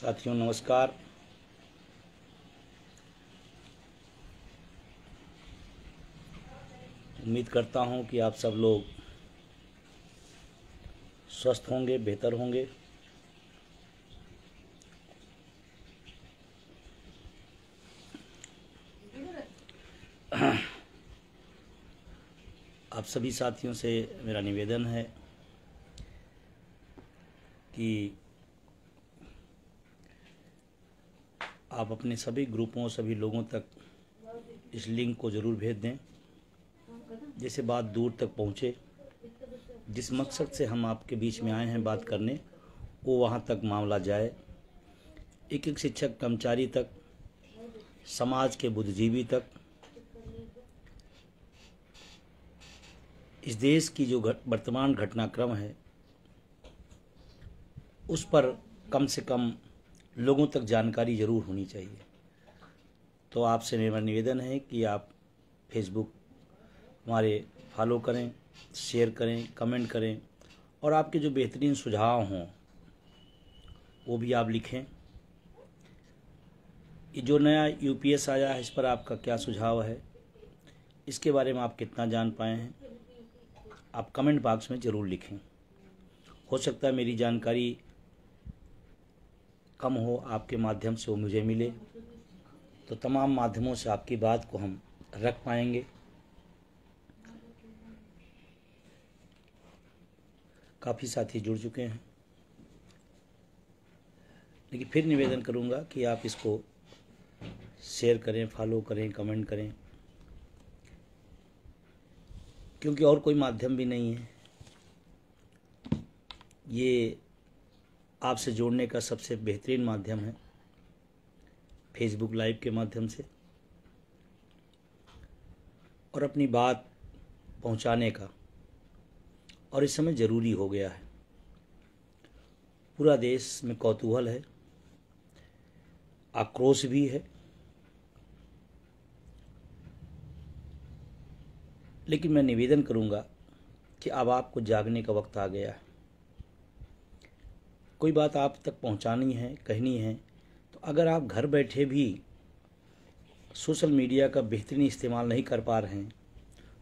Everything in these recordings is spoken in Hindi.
साथियों, नमस्कार। उम्मीद करता हूँ कि आप सब लोग स्वस्थ होंगे, बेहतर होंगे। आप सभी साथियों से मेरा निवेदन है कि आप अपने सभी ग्रुपों, सभी लोगों तक इस लिंक को ज़रूर भेज दें। जिससे बात दूर तक पहुँचे। जिस मकसद से हम आपके बीच में आए हैं बात करने, वो वहाँ तक मामला जाए। एक एक शिक्षक, कर्मचारी तक, समाज के बुद्धिजीवी तक। इस देश की जो घट, वर्तमान घटनाक्रम है, उस पर कम से कम लोगों तक जानकारी ज़रूर होनी चाहिए। तो आपसे मेरा निवेदन है कि आप फेसबुक हमारे फॉलो करें शेयर करें कमेंट करें और आपके जो बेहतरीन सुझाव हों, वो भी आप लिखें। ये जो नया यूपीएस आया है, इस पर आपका क्या सुझाव है, इसके बारे में आप कितना जान पाए हैं, आप कमेंट बॉक्स में ज़रूर लिखें। हो सकता है मेरी जानकारी कम हो, आपके माध्यम से वो मुझे मिले। तो तमाम माध्यमों से आपकी बात को हम रख पाएँगे। काफ़ी साथी जुड़ चुके हैं। लेकिन फिर निवेदन करूँगा कि आप इसको शेयर करें फॉलो करें कमेंट करें। क्योंकि और कोई माध्यम भी नहीं है। ये आपसे जोड़ने का सबसे बेहतरीन माध्यम है फेसबुक लाइव के माध्यम से। और अपनी बात पहुँचाने का। और इस समय ज़रूरी हो गया है। पूरा देश में कौतूहल है। आक्रोश भी है। लेकिन मैं निवेदन करूँगा कि अब आपको जागने का वक्त आ गया है। कोई बात आप तक पहुंचानी है, कहनी है तो अगर आप घर बैठे भी सोशल मीडिया का बेहतरीन इस्तेमाल नहीं कर पा रहे हैं,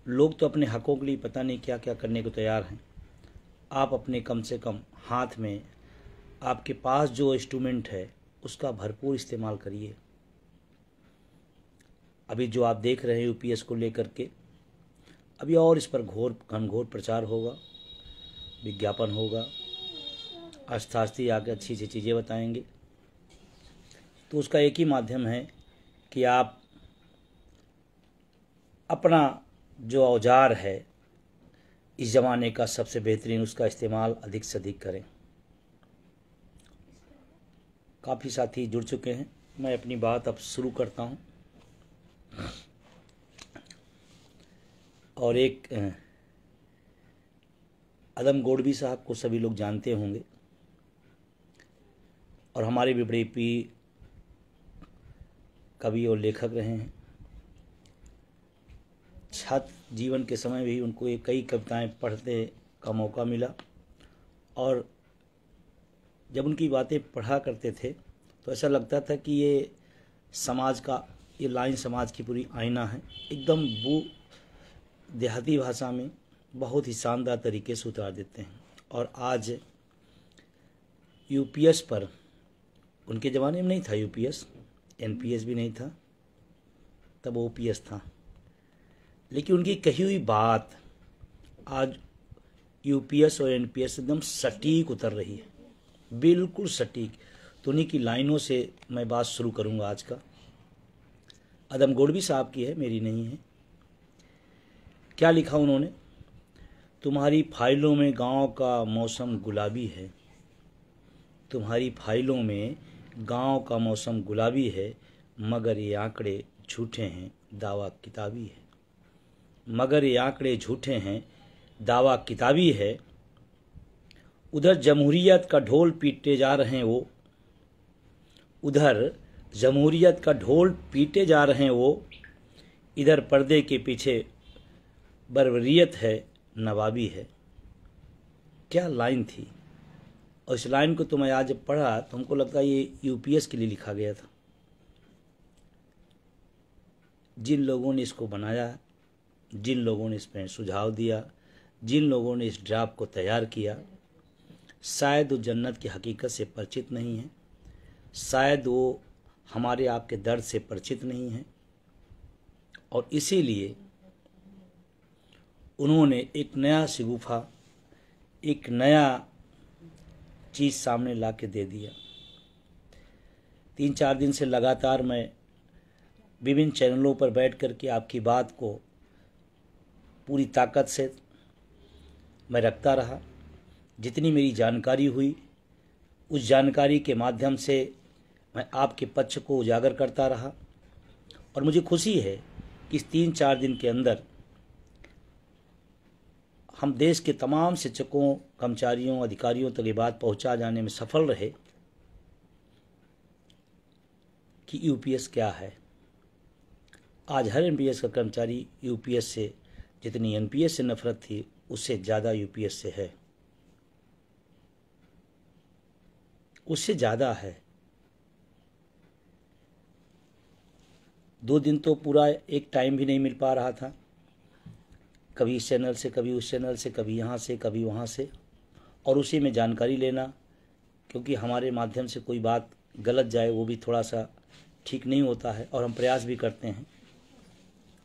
लोग तो अपने हकों के लिए पता नहीं क्या क्या करने को तैयार हैं। आप अपने कम से कम हाथ में आपके पास जो इंस्ट्रूमेंट है, उसका भरपूर इस्तेमाल करिए। अभी जो आप देख रहे हैं यूपीएस को लेकर के, अभी और इस पर घोर, घनघोर प्रचार होगा, विज्ञापन होगा आस्था आस्ती आके अच्छी अच्छी चीज़ें बताएँगे। तो उसका एक ही माध्यम है कि आप अपना जो औज़ार है, इस ज़माने का सबसे बेहतरीन उसका इस्तेमाल अधिक से अधिक करें। काफ़ी साथी जुड़ चुके हैं। मैं अपनी बात अब शुरू करता हूँ। और एक अदम गोडवी साहब को सभी लोग जानते होंगे। और हमारे भी बड़े पी कवि और लेखक रहे हैं। छात्र जीवन के समय भी उनको ये कई कविताएँ पढ़ने का मौका मिला और जब उनकी बातें पढ़ा करते थे तो ऐसा लगता था कि ये समाज का, ये लाइन समाज की पूरी आईना है। एकदम वो देहाती भाषा में बहुत ही शानदार तरीके से उतार देते हैं। और आज यूपीएस पर उनके ज़माने में नहीं था यूपीएस एनपीएस भी नहीं था, तब ओपीएस था। लेकिन उनकी कही हुई बात आज यूपीएस और एनपीएस एकदम सटीक उतर रही है। बिल्कुल सटीक। तो उन्हीं की लाइनों से मैं बात शुरू करूँगा आज का। अदम गोडवी साहब की है, मेरी नहीं है। क्या लिखा उन्होंने? तुम्हारी फाइलों में गाँव का मौसम गुलाबी है। तुम्हारी फाइलों में गाँव का मौसम गुलाबी है, मगर ये आंकड़े झूठे हैं, दावा किताबी है। मगर ये आंकड़े झूठे हैं, दावा किताबी है। उधर जमहूरियत का ढोल पीटे जा रहे हैं वो। उधर जमहूरियत का ढोल पीटे जा रहे हैं वो। इधर पर्दे के पीछे बरबरियत है, नवाबी है। क्या लाइन थी? और इस लाइन को तो मैं आज जब पढ़ा तो हमको लगता है ये यूपीएस के लिए लिखा गया था। जिन लोगों ने इसको बनाया, जिन लोगों ने इसमें सुझाव दिया, जिन लोगों ने इस ड्राफ्ट को तैयार किया, शायद वो जन्नत की हकीकत से परिचित नहीं है, शायद वो हमारे आपके दर्द से परिचित नहीं है, और इसीलिए उन्होंने एक नया शगुफा एक नया चीज़ सामने ला के दे दिया। तीन चार दिन से लगातार मैं विभिन्न चैनलों पर बैठ कर के आपकी बात को पूरी ताकत से मैं रखता रहा। जितनी मेरी जानकारी हुई, उस जानकारी के माध्यम से मैं आपके पक्ष को उजागर करता रहा। और मुझे खुशी है कि इस तीन चार दिन के अंदर हम देश के तमाम शिक्षकों, कर्मचारियों, अधिकारियों तक ये बात पहुँचा जाने में सफल रहे कि यूपीएस क्या है। आज हर एनपीएस का कर्मचारी यूपीएस से, जितनी एनपीएस से नफरत थी, उससे ज़्यादा यूपीएस से है। उससे ज़्यादा है। दो दिन तो पूरा एक टाइम भी नहीं मिल पा रहा था। कभी इस चैनल से, कभी उस चैनल से, कभी यहाँ से, कभी वहाँ से। और उसी में जानकारी लेना, क्योंकि हमारे माध्यम से कोई बात गलत जाए, वो भी थोड़ा सा ठीक नहीं होता है, और हम प्रयास भी करते हैं।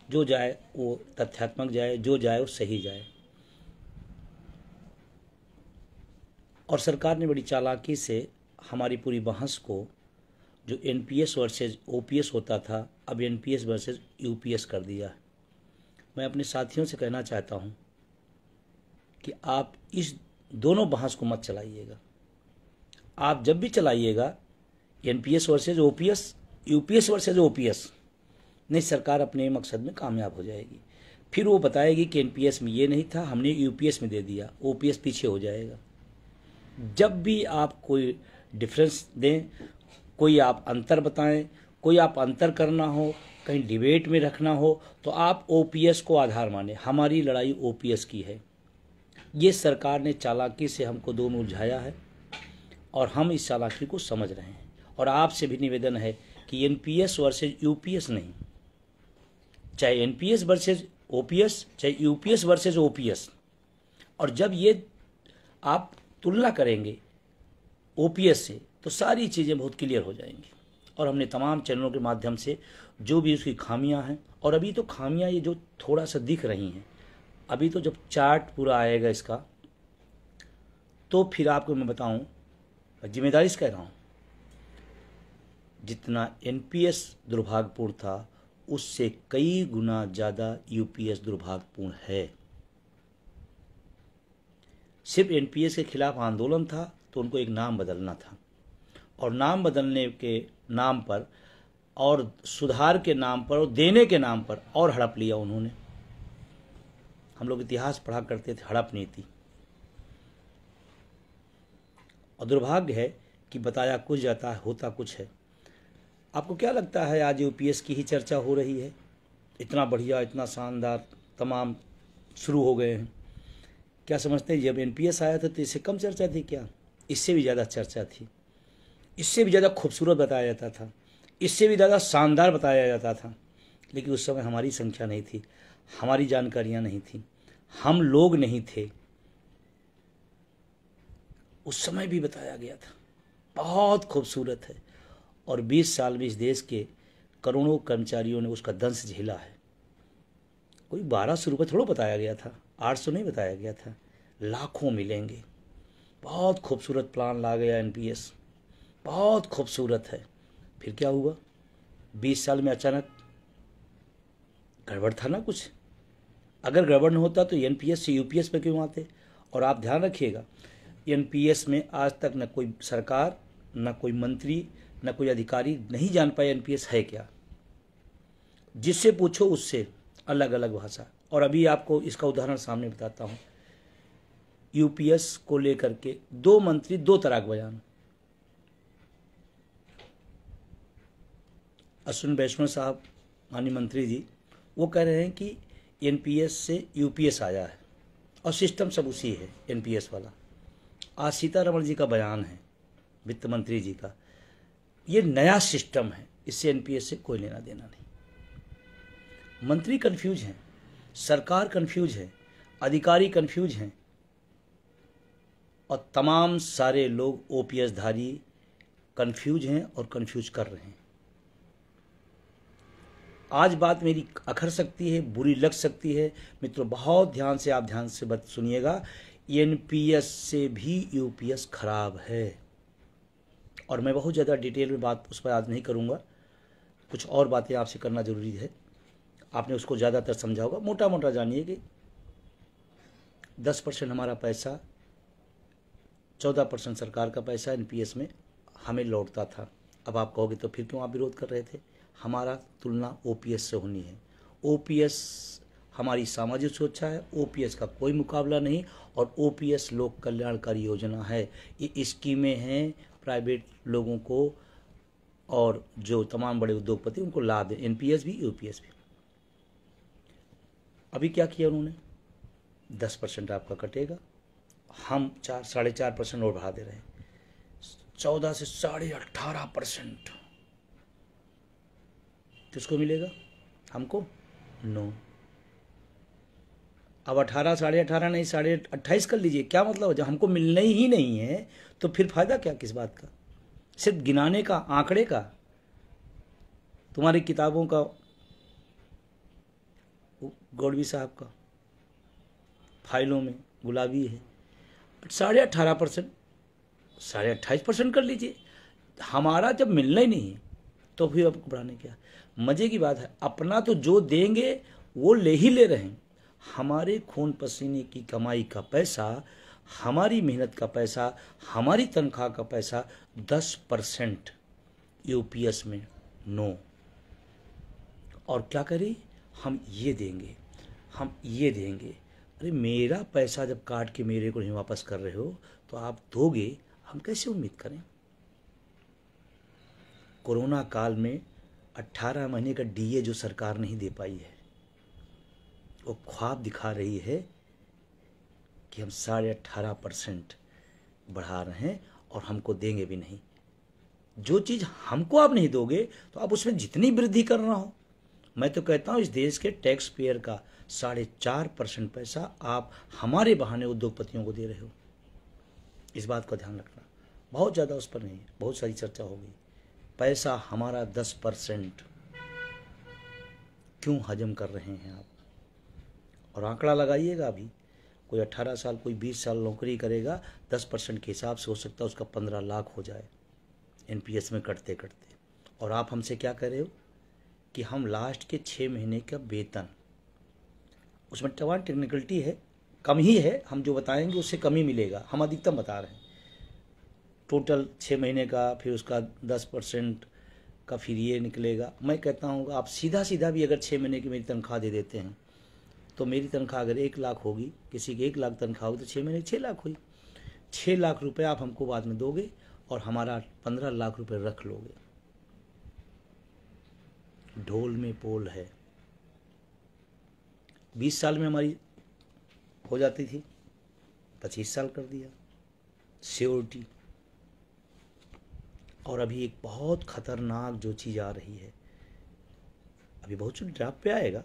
जो जाए, वो तथ्यात्मक जाए, जो जाए, वो सही जाए। और सरकार ने बड़ी चालाकी से हमारी पूरी बहस को, जो N P S versus O P S होता था, अब N P S versus U P S कर दिया है। मैं अपने साथियों से कहना चाहता हूँ कि आप इस दोनों बहस को मत चलाइएगा। आप जब भी चलाइएगा N P S versus O P S U P S versus O P S नहीं, सरकार अपने मकसद में कामयाब हो जाएगी। फिर वो बताएगी कि एन पी एस में ये नहीं था, हमने यू पी एस में दे दिया ओ पी एस पीछे हो जाएगा। जब भी आप कोई डिफरेंस दें, कोई आप अंतर बताएँ, कोई आप अंतर करना हो कहीं डिबेट में रखना हो तो आप ओपीएस को आधार माने। हमारी लड़ाई ओपीएस की है। ये सरकार ने चालाकी से हमको दोनों उलझाया है और हम इस चालाकी को समझ रहे हैं। और आपसे भी निवेदन है कि एनपीएस वर्सेज यूपीएस नहीं। चाहे एनपीएस वर्सेज ओपीएस, चाहे यूपीएस वर्सेज ओपीएस। और जब ये आप तुलना करेंगे ओपीएस से तो सारी चीज़ें बहुत क्लियर हो जाएँगी। और हमने तमाम चैनलों के माध्यम से जो भी उसकी खामियाँ हैं। और अभी तो खामियाँ ये जो थोड़ा सा दिख रही हैं, अभी तो जब चार्ट पूरा आएगा इसका तो फिर आपको मैं बताऊँ, ज़िम्मेदारी से कह रहा हूँ, जितना एनपीएस दुर्भाग्यपूर्ण था, उससे कई गुना ज़्यादा यूपीएस दुर्भाग्यपूर्ण है। सिर्फ़ एनपीएस के खिलाफ आंदोलन था तो उनको एक नाम बदलना था। और नाम बदलने के नाम पर और सुधार के नाम पर और देने के नाम पर और हड़प लिया उन्होंने। हम लोग इतिहास पढ़ा करते थे, हड़प नीति और दुर्भाग्य है कि बताया कुछ, जाता है होता कुछ है। आपको क्या लगता है, आज यूपीएस की ही चर्चा हो रही है? इतना बढ़िया, इतना शानदार, तमाम शुरू हो गए हैं। क्या समझते हैं, जब एनपीएस आया था तो इससे कम चर्चा थी क्या? इससे भी ज़्यादा चर्चा थी। इससे भी ज़्यादा खूबसूरत बताया जाता था। इससे भी ज़्यादा शानदार बताया जाता था। लेकिन उस समय हमारी संख्या नहीं थी, हमारी जानकारियाँ नहीं थी, हम लोग नहीं थे। उस समय भी बताया गया था। बहुत खूबसूरत है। और 20 साल में इस देश के करोड़ों कर्मचारियों ने उसका दंश झेला है। कोई बारह सौ रुपये थोड़ा बताया गया था, आठ सौ नहीं बताया गया था। लाखों मिलेंगे। बहुत खूबसूरत प्लान ला गया एनपीएस। बहुत खूबसूरत है। फिर क्या हुआ? बीस साल में अचानक गड़बड़ था ना कुछ? अगर गड़बड़ न होता तो एनपीएस से यूपीएस पे क्यों आते? और आप ध्यान रखिएगा एनपीएस में आज तक न कोई सरकार, न कोई मंत्री, न कोई अधिकारी नहीं जान पाए एनपीएस है क्या। जिससे पूछो उससे अलग अलग भाषा। और अभी आपको इसका उदाहरण सामने बताता हूँ। यूपीएस को लेकर के दो मंत्री, दो तरह का बयान। अश्विन वैष्णव साहब, माननीय मंत्री जी, वो कह रहे हैं कि एनपीएस से यूपीएस आया है और सिस्टम सब उसी है एनपीएस वाला। आज सीतारमण जी का बयान है, वित्त मंत्री जी का। ये नया सिस्टम है, इससे एनपीएस से कोई लेना देना नहीं। मंत्री कंफ्यूज हैं, सरकार कंफ्यूज है, अधिकारी कंफ्यूज हैं और तमाम सारे लोग ओपीएस धारी कंफ्यूज हैं और कंफ्यूज कर रहे हैं। आज बात मेरी अखर सकती है, बुरी लग सकती है। मित्रों, बहुत ध्यान से आप ध्यान से बात सुनिएगा। एनपीएस से भी यूपीएस खराब है। और मैं बहुत ज़्यादा डिटेल में बात उस पर आज नहीं करूँगा। कुछ और बातें आपसे करना ज़रूरी है। आपने उसको ज़्यादातर समझा होगा। मोटा मोटा जानिए कि दस परसेंट हमारा पैसा, चौदह परसेंट सरकार का पैसा एनपीएस में हमें लौटता था। अब आप कहोगे तो फिर क्यों आप विरोध कर रहे थे? हमारा तुलना ओपीएस से होनी है। ओपीएस हमारी सामाजिक सुरक्षा है ओपीएस का कोई मुकाबला नहीं और ओपीएस लोक कल्याणकारी योजना है। ये स्कीमें हैं, प्राइवेट लोगों को और जो तमाम बड़े उद्योगपति उनको लाभ है। एनपीएस भी यूपीएस भी। अभी क्या किया उन्होंने? दस परसेंट आपका कटेगा। हम चार, साढ़े चार परसेंट और बढ़ा दे रहे। हैं चौदह से साढ़े अट्ठारह परसेंट। किसको मिलेगा? हमको? नो अब अठारह, साढ़े अठारह नहीं, साढ़े अट्ठाईस कर लीजिए। क्या मतलब? जब हमको मिलना ही नहीं है तो फिर फ़ायदा क्या किस बात का? सिर्फ़ गिनाने का, आंकड़े का? तुम्हारी किताबों का, गौड़वी साहब का, फाइलों में गुलाबी है। साढ़े अट्ठारह परसेंट, साढ़े अट्ठाईस परसेंट कर लीजिए। हमारा जब मिलना ही नहीं है तो फिर आपको बढ़ाने क्या? मज़े की बात है। अपना तो जो देंगे, वो ले ही ले रहे हैं। हमारे खून पसीने की कमाई का पैसा, हमारी मेहनत का पैसा, हमारी तनख्वाह का पैसा, दस परसेंट यूपीएस में नो। और क्या करें? हम ये देंगे, हम ये देंगे। अरे, मेरा पैसा जब काट के मेरे को नहीं वापस कर रहे हो तो आप दोगे, हम कैसे उम्मीद करें? कोरोना काल में 18 महीने का डीए जो सरकार नहीं दे पाई है, वो ख्वाब दिखा रही है कि हम साढ़े अट्ठारह परसेंट बढ़ा रहे हैं और हमको देंगे भी नहीं। जो चीज़ हमको आप नहीं दोगे तो आप उसमें जितनी वृद्धि कर रहा हो। मैं तो कहता हूँ, इस देश के टैक्स पेयर का साढ़े चार परसेंट पैसा आप हमारे बहाने उद्योगपतियों को दे रहे हो। इस बात का ध्यान रखना। बहुत ज़्यादा उस पर नहीं, बहुत सारी चर्चा हो गई। पैसा हमारा दस परसेंट। क्यों हजम कर रहे हैं आप? और आंकड़ा लगाइएगा अभी। कोई अट्ठारह साल, कोई बीस साल नौकरी करेगा, दस परसेंट के हिसाब से हो सकता है उसका पंद्रह लाख हो जाए एनपीएस में कटते कटते। और आप हमसे क्या कर रहे हो? कि हम लास्ट के छः महीने का वेतन, उसमें टवान टेक्निकलिटी है, कम ही है, हम जो बताएँगे उससे कम ही मिलेगा। हम अधिकतम बता रहे हैं। टोटल छः महीने का, फिर उसका दस परसेंट का फिर ये निकलेगा। मैं कहता हूँ, आप सीधा सीधा भी अगर छः महीने की मेरी तनख्वाह दे देते हैं तो मेरी तनख्वाह अगर एक लाख होगी, किसी की एक लाख तनख्वाह होगी तो छः महीने छः लाख हुई। छः लाख रुपए आप हमको बाद में दोगे और हमारा पंद्रह लाख रुपए रख लोगे। ढोल में पोल है। बीस साल में हमारी हो जाती थी, पच्चीस साल कर दिया। सियोरिटी। और अभी एक बहुत ख़तरनाक जो चीज़ आ रही है, अभी बहुत कुछ ड्राफ्ट पे आएगा,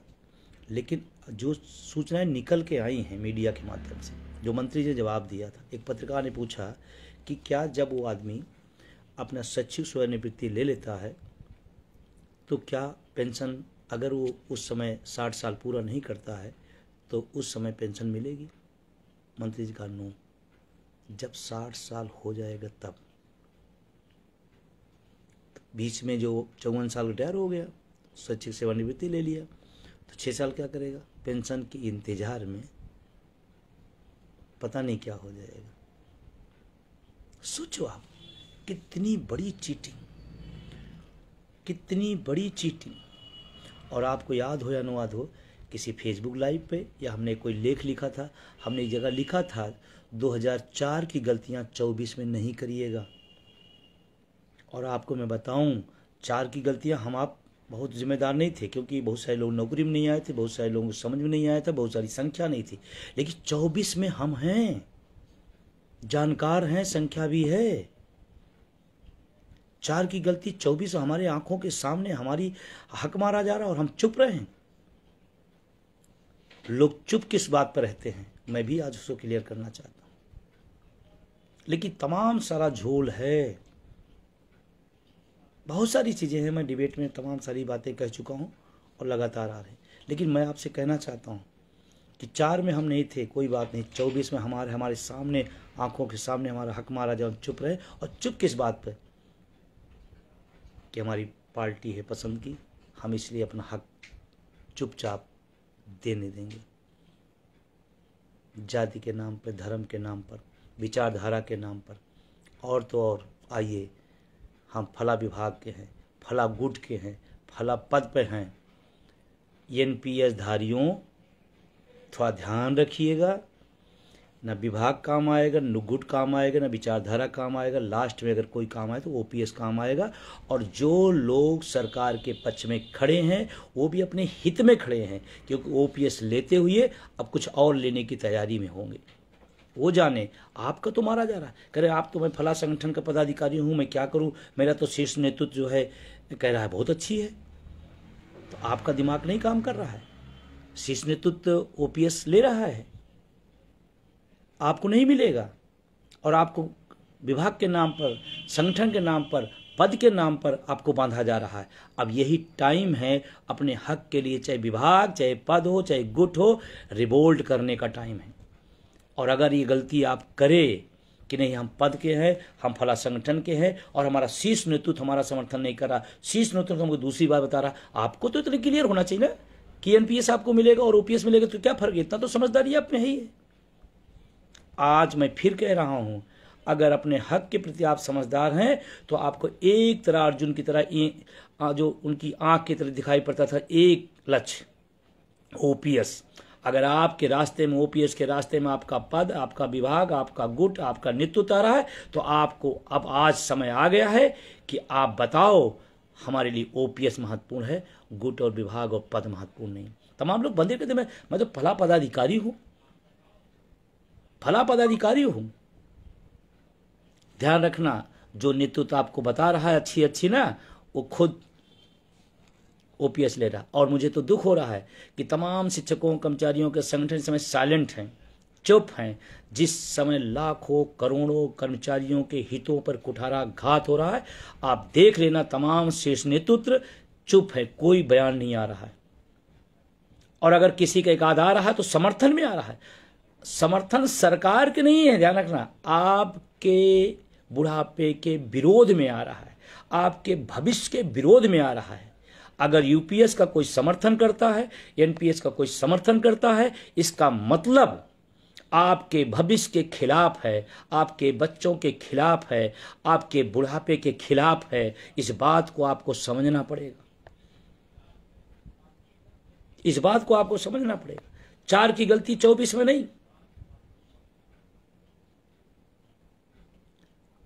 लेकिन जो सूचनाएँ निकल के आई हैं मीडिया के माध्यम से, जो मंत्री ने जवाब दिया था, एक पत्रकार ने पूछा कि क्या जब वो आदमी अपना सचिव स्वनिवृत्ति ले लेता है तो क्या पेंशन, अगर वो उस समय साठ साल पूरा नहीं करता है तो उस समय पेंशन मिलेगी? मंत्री जी का नो, जब साठ साल हो जाएगा तब। बीच में जो चौवन साल रिटायर हो गया स्वैच्छिक सेवानिवृत्ति ले लिया। तो छः साल क्या करेगा? पेंशन के इंतज़ार में पता नहीं क्या हो जाएगा। सोचो आप, कितनी बड़ी चीटिंग, कितनी बड़ी चीटिंग। और आपको याद हो या अनुवाद हो, किसी फेसबुक लाइव पे या हमने कोई लेख लिखा था, हमने एक जगह लिखा था 2004 की गलतियाँ 24 में नहीं करिएगा। और आपको मैं बताऊँ, चार की गलतियाँ हम आप बहुत जिम्मेदार नहीं थे, क्योंकि बहुत सारे लोग नौकरी में नहीं आए थे, बहुत सारे लोगों को समझ में नहीं आया था, बहुत सारी संख्या नहीं थी। लेकिन चौबीस में हम हैं। जानकार हैं, संख्या भी है। चार की गलती चौबीस हमारे आँखों के सामने हमारी हक मारा जा रहा है और हम चुप रहे। हैं लोग चुप किस बात पर रहते हैं? मैं भी आज उसको क्लियर करना चाहता हूँ। लेकिन तमाम सारा झोल है। बहुत सारी चीज़ें हैं, मैं डिबेट में तमाम सारी बातें कह चुका हूँ और लगातार आ रहे हैं। लेकिन मैं आपसे कहना चाहता हूँ कि चार में हम नहीं थे, कोई बात नहीं। चौबीस में हमारे हमारे सामने, आँखों के सामने हमारा हक मारा जाए चुप रहे। और चुप किस बात पर कि हमारी पार्टी है पसंद की, हम इसलिए अपना हक चुपचाप देने देंगे। जाति के नाम पर धर्म के नाम पर, विचारधारा के नाम पर। और तो और, आइए हम फला विभाग के हैं, फला गुट के हैं, फला पद पर हैं। एन पी एस धारियों थोड़ा ध्यान रखिएगा। न विभाग काम आएगा, न गुट काम आएगा, न विचारधारा काम आएगा। लास्ट में अगर कोई काम आए तो ओपीएस काम आएगा। और जो लोग सरकार के पक्ष में खड़े हैं, वो भी अपने हित में खड़े हैं, क्योंकि ओपीएस लेते हुए अब कुछ और लेने की तैयारी में होंगे। वो जाने, आपका तो मारा जा रहा है। कह रहे, आप तो मैं फला संगठन का पदाधिकारी हूँ, मैं क्या करूँ? मेरा तो शीर्ष नेतृत्व जो है, कह रहा है, बहुत अच्छी है। तो आपका दिमाग नहीं काम कर रहा है। शीर्ष नेतृत्व ओपीएस ले रहा है। आपको नहीं मिलेगा। और आपको विभाग के नाम पर, संगठन के नाम पर, पद के नाम पर आपको बांधा जा रहा है। अब यही टाइम है अपने हक के लिए, चाहे विभाग, चाहे पद हो, चाहे गुट हो, रिवोल्ट करने का टाइम है। और अगर ये गलती आप करें कि नहीं, हम पद के हैं, हम फला संगठन के हैं, और हमारा शीर्ष नेतृत्व हमारा समर्थन नहीं कर रहा, शीर्ष नेतृत्व हमको दूसरी बात बता रहा, आपको तो इतना क्लियर होना चाहिए ना कि एनपीएस आपको मिलेगा और ओपीएस मिलेगा तो क्या फ़र्क है? इतना तो समझदारी आप में ही है। आज मैं फिर कह रहा हूँ, अगर अपने हक के प्रति आप समझदार हैं तो आपको एक तरह अर्जुन की तरह जो उनकी आँख की तरह दिखाई पड़ता था, एक लक्ष्य ओपीएस अगर आपके रास्ते में ओपीएस के रास्ते में आपका पद, आपका विभाग, आपका गुट, आपका नेतृत्व आ रहा है तो आपको अब आज समय आ गया है कि आप बताओ, हमारे लिए ओपीएस महत्वपूर्ण है, गुट और विभाग और पद महत्वपूर्ण नहीं। तमाम लोग बंदे कहते मैं मैं तो फला पदाधिकारी हूँ। फला पदाधिकारी हूँ। ध्यान रखना, जो नेतृत्व आपको बता रहा है अच्छी अच्छी ना, वो खुद ओपीएस ले रहा। और मुझे तो दुख हो रहा है कि तमाम शिक्षकों, कर्मचारियों के संगठन समय साइलेंट हैं, चुप हैं, जिस समय लाखों करोड़ों कर्मचारियों के हितों पर कुठारा घात हो रहा है, आप देख लेना तमाम शीर्ष नेतृत्व चुप है, कोई बयान नहीं आ रहा है। और अगर किसी का एक आध आ रहा है तो समर्थन में आ रहा है। समर्थन सरकार के नहीं है, ध्यान रखना। आपके बुढ़ापे के विरोध में आ रहा है। आपके भविष्य के विरोध में आ रहा है। अगर यूपीएस का कोई समर्थन करता है एनपीएस का कोई समर्थन करता है, इसका मतलब आपके भविष्य के खिलाफ है, आपके बच्चों के खिलाफ है, आपके बुढ़ापे के खिलाफ है, इस बात को आपको समझना पड़ेगा। इस बात को आपको समझना पड़ेगा। चार की गलती चौबीस में नहीं।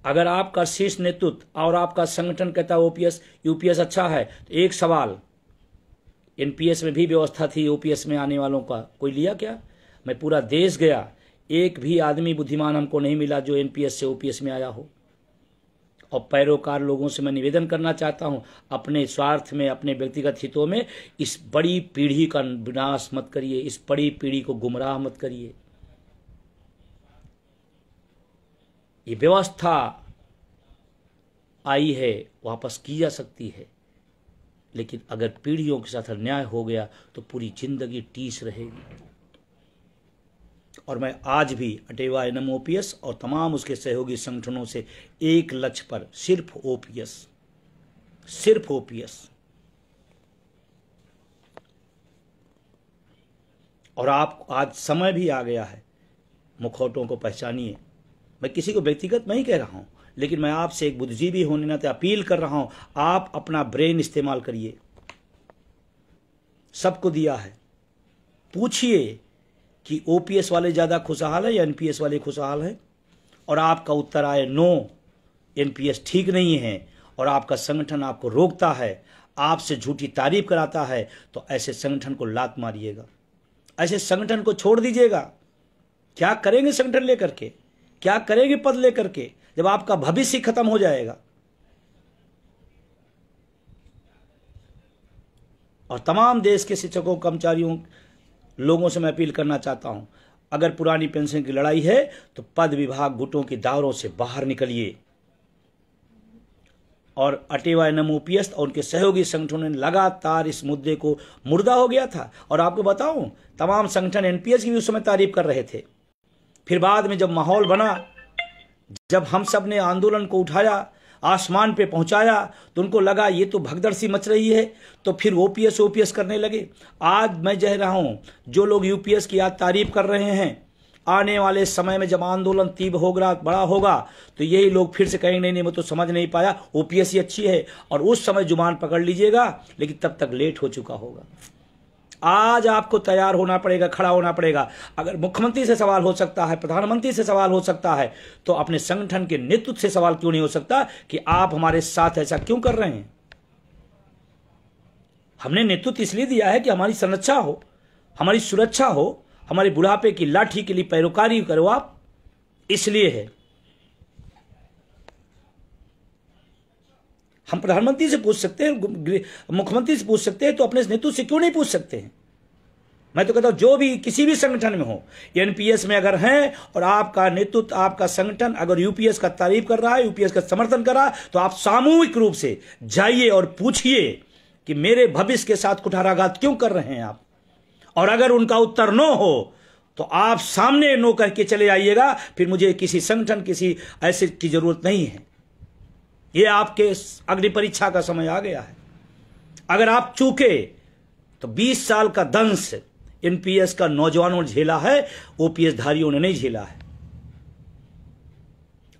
अगर आपका शीर्ष नेतृत्व और आपका संगठन कहता है ओपीएस, यूपीएस अच्छा है तो एक सवाल, एनपीएस में भी व्यवस्था थी, ओपीएस में आने वालों का, कोई लिया क्या? मैं पूरा देश गया, एक भी आदमी बुद्धिमान हमको नहीं मिला जो एनपीएस से ओपीएस में आया हो। और पैरोकार लोगों से मैं निवेदन करना चाहता हूँ, अपने स्वार्थ में, अपने व्यक्तिगत हितों में, इस बड़ी पीढ़ी का विनाश मत करिए, इस बड़ी पीढ़ी को गुमराह मत करिए। ये व्यवस्था आई है, वापस की जा सकती है। लेकिन अगर पीढ़ियों के साथ अन्याय हो गया तो पूरी ज़िंदगी टीस रहेगी। और मैं आज भी अटेवा एन ओपीएस और तमाम उसके सहयोगी संगठनों से एक लक्ष्य पर सिर्फ़ ओपीएस सिर्फ़ ओपीएस। और आप, आज समय भी आ गया है। मुखौटों को पहचानिए। मैं किसी को व्यक्तिगत नहीं कह रहा हूँ, लेकिन मैं आपसे एक बुद्धिजीवी होने नाते अपील कर रहा हूँ, आप अपना ब्रेन इस्तेमाल करिए। सबको दिया है। पूछिए कि ओपीएस वाले ज़्यादा खुशहाल है या एनपीएस वाले खुशहाल है? और आपका उत्तर आए, नो, एनपीएस ठीक नहीं है और आपका संगठन आपको रोकता है, आपसे झूठी तारीफ़ कराता है तो ऐसे संगठन को लात मारिएगा। ऐसे संगठन को छोड़ दीजिएगा। क्या करेंगे संगठन लेकर के? क्या करेंगे पद लेकर के जब आपका भविष्य खत्म हो जाएगा? और तमाम देश के शिक्षकों, कर्मचारियों, लोगों से मैं अपील करना चाहता हूँ, अगर पुरानी पेंशन की लड़ाई है तो पद विभाग गुटों की दावरों से बाहर निकलिए। और अटेवा एन और उनके सहयोगी संगठनों ने लगातार इस मुद्दे को मुर्दा हो गया था। और आपको बताऊँ, तमाम संगठन एनपीएस की भी उस समय तारीफ़ कर रहे थे। फिर बाद में जब माहौल बना, जब हम सबने आंदोलन को उठाया, आसमान पे पहुँचाया तो उनको लगा, ये तो भगदड़ सी मच रही है। तो फिर ओपीएस ओपीएस करने लगे। आज मैं कह रहा हूँ, जो लोग यूपीएस की आज तारीफ़ कर रहे हैं, आने वाले समय में जब आंदोलन तीव्र होगा, बड़ा होगा तो यही लोग फिर से कहेंगे, नहीं नहीं, मैं तो समझ नहीं पाया ओपीएस ही अच्छी है। और उस समय ज़ुबान पकड़ लीजिएगा, लेकिन तब तक लेट हो चुका होगा। आज आपको तैयार होना पड़ेगा, खड़ा होना पड़ेगा। अगर मुख्यमंत्री से सवाल हो सकता है, प्रधानमंत्री से सवाल हो सकता है तो अपने संगठन के नेतृत्व से सवाल क्यों नहीं हो सकता कि आप हमारे साथ ऐसा क्यों कर रहे हैं? हमने नेतृत्व इसलिए दिया है कि हमारी संरक्षा हो, हमारी सुरक्षा हो, हमारे बुढ़ापे की लाठी के लिए पैरोकारी करो आप, इसलिए है। हम प्रधानमंत्री से पूछ सकते हैं मुख्यमंत्री से पूछ सकते हैं तो अपने नेतृत्व से क्यों नहीं पूछ सकते हैं? मैं तो कहता हूँ, जो भी किसी भी संगठन में हो, एनपीएस में अगर हैं और आपका नेतृत्व, आपका संगठन अगर यूपीएस का तारीफ़ कर रहा है, यूपीएस का समर्थन कर रहा है तो आप सामूहिक रूप से जाइए और पूछिए कि मेरे भविष्य के साथ कुठाराघात क्यों कर रहे हैं आप? और अगर उनका उत्तर नो हो तो आप सामने नो करके चले आइएगा, फिर मुझे किसी संगठन, किसी ऐसे की ज़रूरत नहीं है। ये आपके अग्नि परीक्षा का समय आ गया है। अगर आप चूके तो 20 साल का दंश एनपीएस का नौजवानों ने झेला है, ओपीएस धारियों ने नहीं झेला है।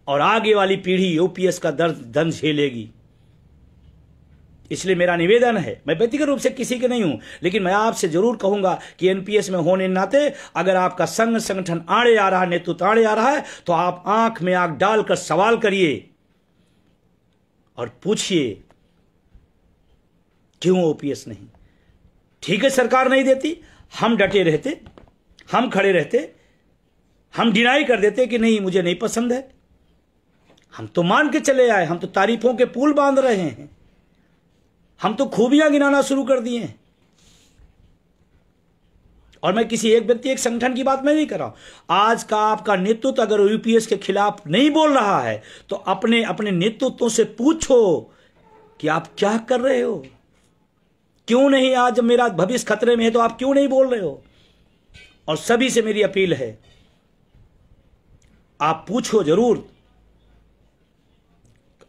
और आगे वाली पीढ़ी ओपीएस का दर्द दंश झेलेगी। इसलिए मेरा निवेदन है, मैं व्यक्तिगत रूप से किसी के नहीं हूँ, लेकिन मैं आपसे ज़रूर कहूँगा कि एनपीएस में होने नाते अगर आपका संघ संगठन आड़े आ रहा नेतृत्व आड़े आ रहा है तो आप आँख में आँख डालकर सवाल करिए। और पूछिए, क्यों ओपीएस नहीं? ठीक है, सरकार नहीं देती, हम डटे रहते, हम खड़े रहते, हम डिनाई कर देते कि नहीं, मुझे नहीं पसंद है। हम तो मान के चले आए, हम तो तारीफों के पुल बाँध रहे हैं। हम तो खूबियाँ गिनाना शुरू कर दिए हैं। और मैं किसी एक व्यक्ति एक संगठन की बात मैं नहीं कर रहा हूँ। आज का आपका नेतृत्व अगर यूपीएस के खिलाफ नहीं बोल रहा है तो अपने अपने नेतृत्वों से पूछो कि आप क्या कर रहे हो। क्यों नहीं आज मेरा भविष्य खतरे में है तो आप क्यों नहीं बोल रहे हो? और सभी से मेरी अपील है, आप पूछो ज़रूर।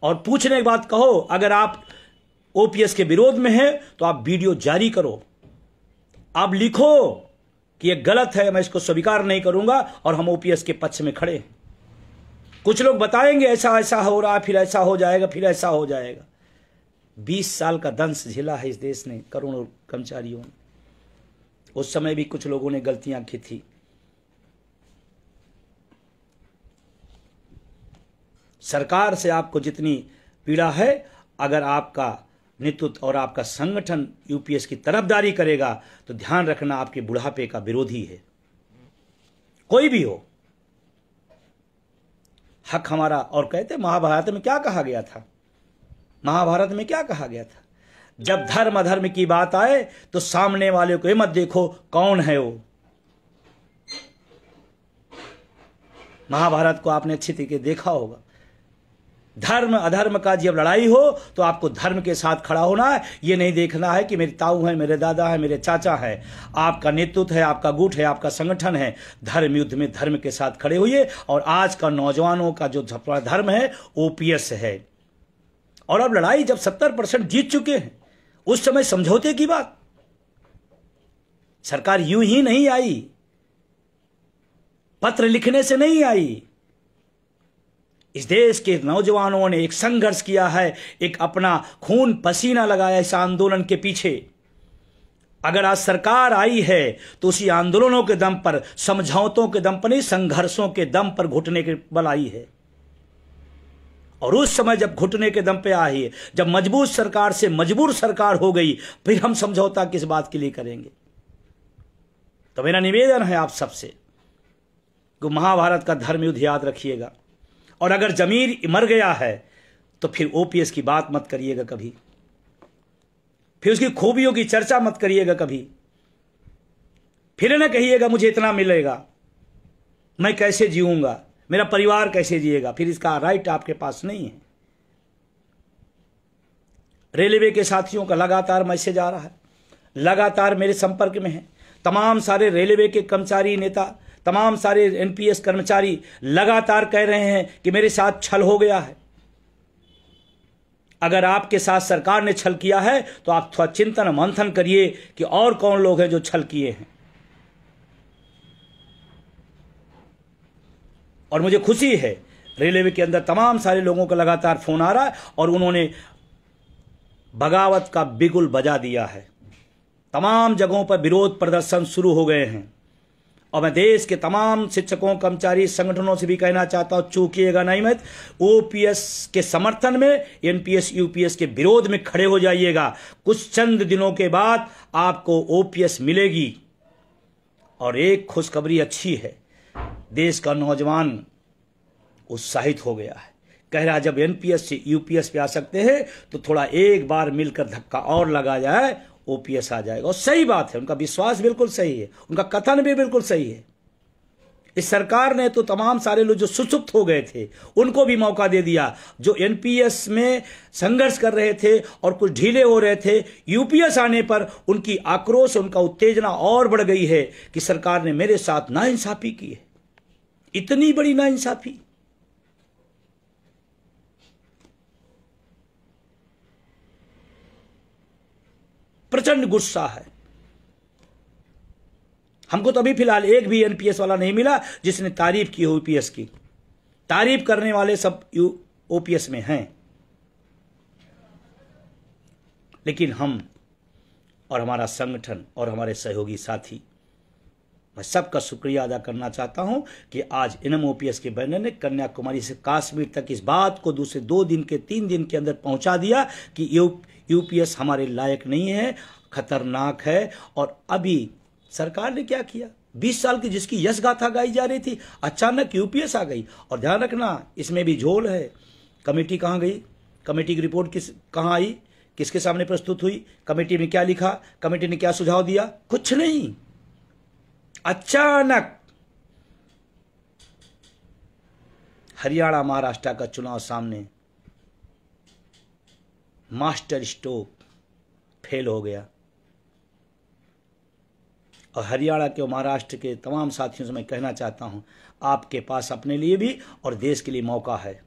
और पूछने के बाद कहो, अगर आप ओपीएस के विरोध में है तो आप वीडियो जारी करो। आप लिखो। कि ये गलत है, मैं इसको स्वीकार नहीं करूँगा और हम ओपीएस के पक्ष में खड़े हैं। कुछ लोग बताएँगे, ऐसा ऐसा हो रहा फिर ऐसा हो जाएगा, फिर ऐसा हो जाएगा। बीस साल का दंश झेला है इस देश ने, करोड़ों कर्मचारियों उस समय भी कुछ लोगों ने गलतियाँ की थी। सरकार से आपको जितनी पीड़ा है, अगर आपका नेतृत्व और आपका संगठन यूपीएस की तरफदारी करेगा तो ध्यान रखना आपके बुढ़ापे का विरोधी है। कोई भी हो, हक हमारा, और कहते महाभारत में क्या कहा गया था? महाभारत में क्या कहा गया था? जब धर्म अधर्म की बात आए तो सामने वाले को मत देखो, कौन है वो? महाभारत को आपने अच्छी तरीके देखा होगा। धर्म, अधर्म का जब लड़ाई हो तो आपको धर्म के साथ खड़ा होना है। ये नहीं देखना है कि मेरे ताऊ है, मेरे दादा है, मेरे चाचा है। आपका नेतृत्व है, आपका गुट है, आपका संगठन है। धर्म युद्ध में धर्म के साथ खड़े हुए और आज का नौजवानों का जो धर्म है ओपीएस है। और अब लड़ाई जब सत्तर परसेंट जीत चुके हैं, उस समय समझौते की बात। सरकार यूँ ही नहीं आई। पत्र लिखने से नहीं आई। इस देश के नौजवानों ने एक संघर्ष किया है, एक अपना खून पसीना लगाया इस आंदोलन के पीछे। अगर आज सरकार आई है तो उसी आंदोलनों के दम पर, समझौतों के दम पर नहीं, संघर्षों के दम पर घुटने के बल आई है। और उस समय जब घुटने के दम पे आई, जब मज़बूत सरकार से मजबूर सरकार हो गई, फिर हम समझौता किस बात के लिए करेंगे? तो मेरा निवेदन है आप सबसे महाभारत का धर्म युद्ध याद रखिएगा। और अगर जमीर मर गया है तो फिर ओपीएस की बात मत करिएगा कभी। फिर उसकी खूबियों की चर्चा मत करिएगा कभी। फिर ना कहिएगा, मुझे इतना मिलेगा। मैं कैसे जीऊँगा? मेरा परिवार कैसे जिएगा? फिर इसका राइट आपके पास नहीं है। रेलवे के साथियों का लगातार मैसेज आ रहा है। लगातार मेरे संपर्क में है। तमाम सारे रेलवे के कर्मचारी, नेता तमाम सारे एनपीएस कर्मचारी लगातार कह रहे हैं कि मेरे साथ छल हो गया है। अगर आपके साथ सरकार ने छल किया है तो आप थोड़ा चिंतन मंथन करिए कि और कौन लोग हैं जो छल किए हैं। और मुझे खुशी है, रेलवे के अंदर तमाम सारे लोगों का लगातार फ़ोन आ रहा है और उन्होंने बगावत का बिगुल बजा दिया है। तमाम जगहों पर विरोध प्रदर्शन शुरू हो गए हैं। और मैं देश के तमाम शिक्षकों, कर्मचारी संगठनों से भी कहना चाहता हूँ, चूकिएगा नहीं मत। ओपीएस के समर्थन में, एनपीएस, यूपीएस के विरोध में खड़े हो जाइएगा। कुछ चंद दिनों के बाद आपको ओपीएस मिलेगी। और एक खुशखबरी अच्छी है, देश का नौजवान उत्साहित हो गया है। कह रहा जब एनपीएस से यूपीएस पे आ सकते हैं तो थोड़ा एक बार मिलकर धक्का और लगा जाए ओपीएस आ जाएगा। और सही बात है, उनका विश्वास बिल्कुल सही है, उनका कथन भी बिल्कुल सही है। इस सरकार ने तो तमाम सारे लोग जो सुसुप्त हो गए थे, उनको भी मौका दे दिया, जो एनपीएस में संघर्ष कर रहे थे और कुछ ढीले हो रहे थे, यूपीएस आने पर उनकी आक्रोश, उनका उत्तेजना और बढ़ गई है कि सरकार ने मेरे साथ नाइंसाफी की है। इतनी बड़ी नाइंसाफी। प्रचंड गुस्सा है। हमको तो अभी फ़िलहाल एक भी एनपीएस वाला नहीं मिला जिसने तारीफ़ की हो यूपीएस की। तारीफ़ करने वाले सब यू ओपीएस में हैं। लेकिन हम और हमारा संगठन और हमारे सहयोगी साथी मैं सबका शुक्रिया अदा करना चाहता हूँ कि आज ओपीएस के बैनर ने कन्याकुमारी से काश्मीर तक इस बात को दूसरे दो दिन के, तीन दिन के अंदर पहुँचा दिया कि यू, यूपीएस हमारे लायक नहीं है, खतरनाक है, और अभी सरकार ने क्या किया? 20 साल की जिसकी यश गाथा गाई जा रही थी, अचानक यूपीएस आ गई। और ध्यान रखना, इसमें भी झोल है। कमेटी कहाँ गई? कमेटी की रिपोर्ट किस, कहाँ आई? किसके सामने प्रस्तुत हुई? कमेटी में क्या लिखा? कमेटी ने क्या सुझाव दिया? कुछ नहीं। अचानक हरियाणा महाराष्ट्र का चुनाव सामने, मास्टर स्टोक फेल हो गया। और हरियाणा के और महाराष्ट्र के तमाम साथियों से मैं कहना चाहता हूँ, आपके पास अपने लिए भी और देश के लिए मौका है।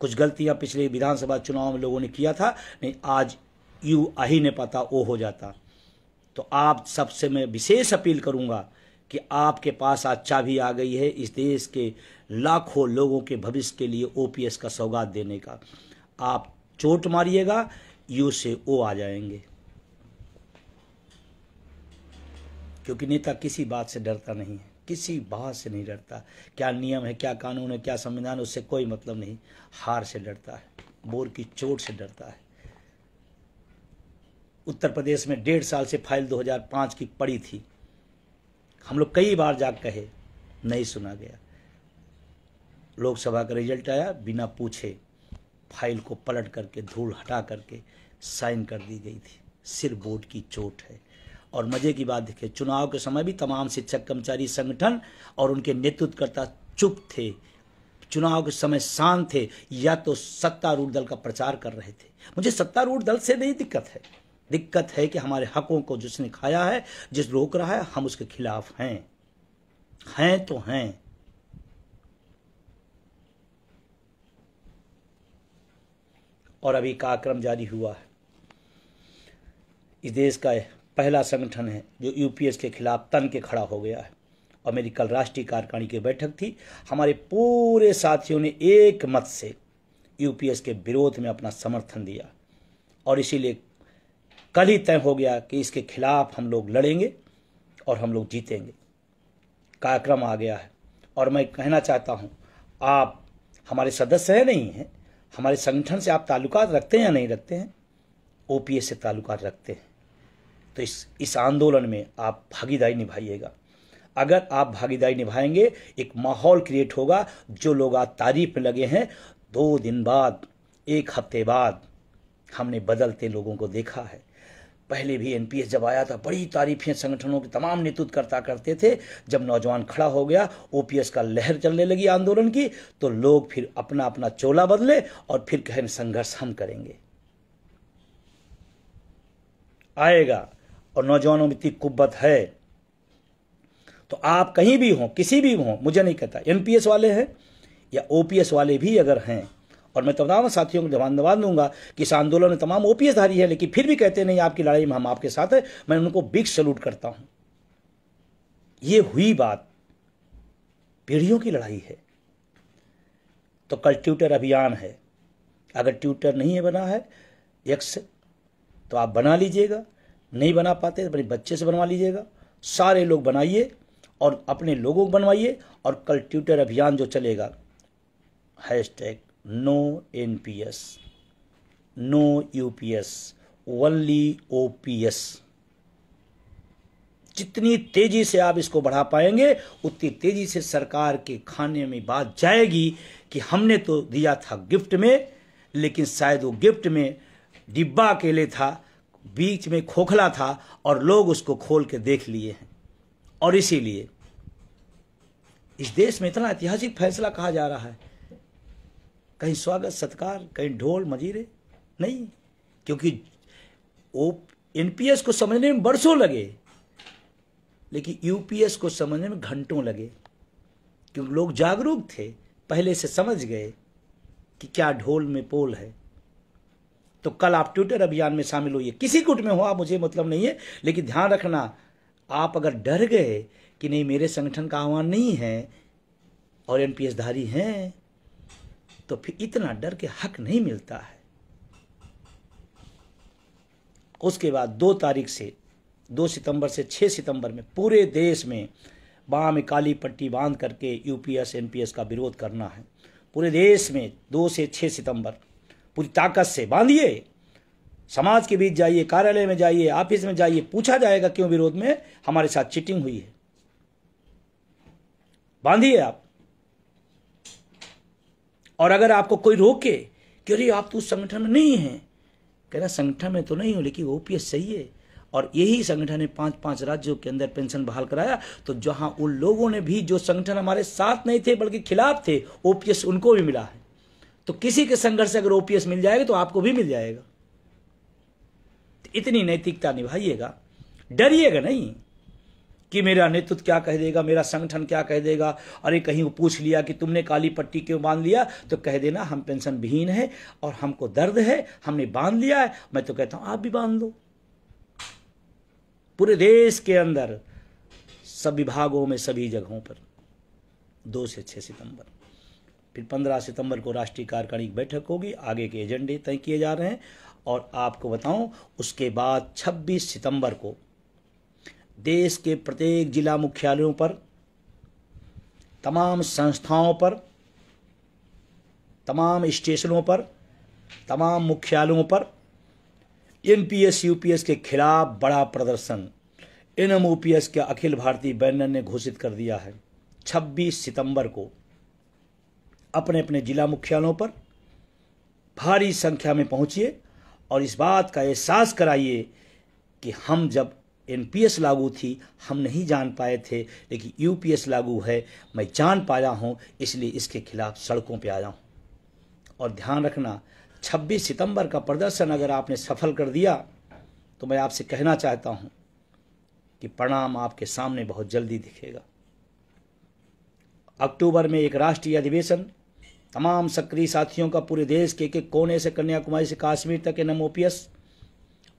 कुछ गलतियाँ पिछले विधानसभा चुनाव में लोगों ने किया था, नहीं, आज यू आ ही नहीं पता वो हो जाता। तो आप सबसे मैं विशेष अपील करूँगा कि आपके पास आज चाबी आ गई है इस देश के लाखों लोगों के भविष्य के लिए ओपीएस का सौगात देने का। आप चोट मारिएगा, यू से ओ आ जाएँगे। क्योंकि नेता किसी बात से डरता नहीं है, किसी बात से नहीं डरता। क्या नियम है, क्या कानून है, क्या संविधान, उससे कोई मतलब नहीं। हार से डरता है, बोर की चोट से डरता है। उत्तर प्रदेश में डेढ़ साल से फ़ाइल 2005 की पड़ी थी। हम लोग कई बार जा कहे, नहीं सुना गया। लोकसभा का रिज़ल्ट आया, बिना पूछे फ़ाइल को पलट करके, धूल हटा करके साइन कर दी गई थी। सिर बोर्ड की चोट है। और मज़े की बात देखिए, चुनाव के समय भी तमाम शिक्षक, कर्मचारी, संगठन और उनके नेतृत्वकर्ता चुप थे। चुनाव के समय शांत थे। या तो सत्तारूढ़ दल का प्रचार कर रहे थे। मुझे सत्तारूढ़ दल से नहीं दिक्कत है। दिक्कत है कि हमारे हकों को जिसने खाया है, जिस रोक रहा है, हम उसके खिलाफ हैं। हैं तो हैं। और अभी कार्यक्रम जारी हुआ है। इस देश का पहला संगठन है, जो यूपीएस के खिलाफ तन के खड़ा हो गया है। और मेरी कल राष्ट्रीय कार्यकारिणी की बैठक थी। हमारे पूरे साथियों ने एक मत से यूपीएस के विरोध में अपना समर्थन दिया। और इसीलिए कल ही तय हो गया कि इसके खिलाफ हम लोग लड़ेंगे और हम लोग जीतेंगे। कार्यक्रम आ गया है। और मैं कहना चाहता हूँ, आप हमारे सदस्य हैं नहीं हैं? हमारे संगठन से आप ताल्लुकात रखते हैं या नहीं रखते हैं? ओपीएस से ताल्लुकात रखते हैं। तो इस इस आंदोलन में आप भागीदारी निभाइएगा। अगर आप भागीदारी निभाएँगे, एक माहौल क्रिएट होगा, जो लोग आज तारीफ़ में लगे हैं, दो दिन बाद, एक हफ़्ते बाद, हमने बदलते लोगों को देखा है। पहले भी एनपीएस जब आया था, बड़ी तारीफें संगठनों के तमाम नेतृत्व करता करते थे। जब नौजवान खड़ा हो गया, ओपीएस का लहर चलने लगी आंदोलन की तो लोग फिर अपना अपना चोला बदले और फिर कहें, संघर्ष हम करेंगे। आएगा और नौजवानों में इतनी कुब्बत है। तो आप कहीं भी हों, किसी भी हों, मुझे नहीं कहता, एनपीएस वाले हैं या ओपीएस वाले भी अगर हैं और मैं तमाम साथियों को धन्यवाद दूँगा कि इस आंदोलन में तमाम ओपीएस धारी है, लेकिन फिर भी कहते नहीं, आपकी लड़ाई में हम आपके साथ है, मैं उनको बिग सल्यूट करता हूँ। ये हुई बात पीढ़ियों की लड़ाई है। तो कल ट्यूटर अभियान है। अगर ट्यूटर नहीं है बना है, यक्स तो आप बना लीजिएगा। नहीं बना पाते तो अपने बच्चे से बनवा लीजिएगा। सारे लोग बनाइए और अपने लोगों को बनवाइए। और कल ट्यूटर अभियान जो चलेगा hashtag P S only O P S जितनी तेज़ी से आप इसको बढ़ा पाएँगे, उतनी तेज़ी से सरकार के खाने में बात जाएगी कि हमने तो दिया था गिफ्ट में, लेकिन शायद वो गिफ्ट में डिब्बा अकेले था, बीच में खोखला था, और लोग उसको खोल के देख लिए हैं। और इसीलिए इस देश में इतना ऐतिहासिक फैसला कहा जा रहा है। कहीं स्वागत, सत्कार, कहीं ढोल, मजीरे? नहीं, क्योंकि वो एनपीएस को समझने में बरसों लगे, लेकिन यूपीएस को समझने में घंटों लगे, क्योंकि लोग जागरूक थे, पहले से समझ गए कि क्या ढोल में पोल है। तो कल आप ट्विटर अभियान में शामिल होइए। किसी गुट में हो, आप मुझे मतलब नहीं है, लेकिन ध्यान रखना, आप अगर डर गए कि नहीं, मेरे संगठन का आह्वान नहीं है और एनपीएस धारी हैं तो फिर इतना डर के हक नहीं मिलता है। उसके बाद दो तारीख से, दो सितंबर से छः सितंबर में पूरे देश में बाँ में काली पट्टी बाँध करके यूपीएस, एनपीएस का विरोध करना है। पूरे देश में दो से छः सितंबर, पूरी ताकत से बांधिए। समाज के बीच जाइए, कार्यालय में जाइए, ऑफ़िस में जाइए, पूछा जाएगा क्यों विरोध में? हमारे साथ चिटिंग हुई है। बांधिए आप। और अगर आपको कोई रोके कि अरे, आप तो उस संगठन में नहीं हैं। कहना संगठन में तो नहीं हो, लेकिन ओपीएस सही है। और यही संगठन ने पाँच पाँच राज्यों के अंदर पेंशन बहाल कराया। तो जहाँ उन लोगों ने भी जो संगठन हमारे साथ नहीं थे, बल्कि खिलाफ थे, ओपीएस उनको भी मिला है। तो किसी के संघर्ष अगर ओपीएस मिल जाएगा तो आपको भी मिल जाएगा। तो इतनी नैतिकता निभाइएगा। डरिएगा नहीं। कि मेरा नेतृत्व क्या कह देगा, मेरा संगठन क्या कह देगा? अरे, कहीं वो पूछ लिया कि तुमने काली पट्टी क्यों बाँध लिया? तो कह देना, हम पेंशन विहीन है और हमको दर्द है, हमने बाँध लिया है। मैं तो कहता हूँ, आप भी बाँध दो पूरे देश के अंदर, सब विभागों में, सभी जगहों पर, दो से छह सितंबर। फिर पंद्रह सितंबर को राष्ट्रीय कार्यकारिणी की बैठक होगी, आगे के एजेंडे तय किए जा रहे हैं। और आपको बताऊँ, उसके बाद 26 सितंबर को देश के प्रत्येक जिला मुख्यालयों पर, तमाम संस्थाओं पर, तमाम स्टेशनों पर, तमाम मुख्यालयों पर एनपीएस यूपीएस के खिलाफ बड़ा प्रदर्शन। एनएमओपीएस के अखिल भारतीय बैनर ने घोषित कर दिया है 26 सितंबर को। अपने अपने जिला मुख्यालयों पर भारी संख्या में पहुंचिए और इस बात का एहसास कराइए कि हम जब एनपीएस लागू थी, हम नहीं जान पाए थे, लेकिन यूपीएस लागू है, मैं जान पाया हूँ, इसलिए इसके खिलाफ सड़कों पे आया हूँ। और ध्यान रखना 26 सितंबर का प्रदर्शन अगर आपने सफल कर दिया तो मैं आपसे कहना चाहता हूँ कि परिणाम आपके सामने बहुत जल्दी दिखेगा। अक्टूबर में एक राष्ट्रीय अधिवेशन, तमाम सक्रिय साथियों का पूरे देश के एक कोने से कन्याकुमारी से कश्मीर तक एन ओपीएस